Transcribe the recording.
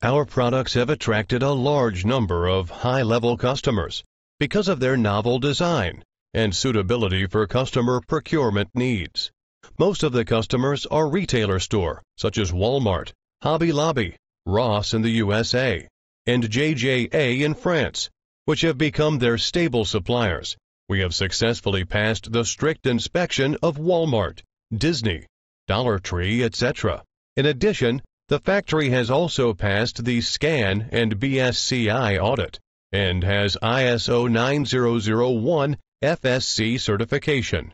Our products have attracted a large number of high-level customers because of their novel design and suitability for customer procurement needs. Most of the customers are retailer store such as Walmart, Hobby Lobby, Ross in the USA, and JJA in France, which have become their stable suppliers. We have successfully passed the strict inspection of Walmart, Disney, Dollar Tree, etc. In addition, the factory has also passed the SCAN and BSCI audit and has ISO 9001 FSC certification.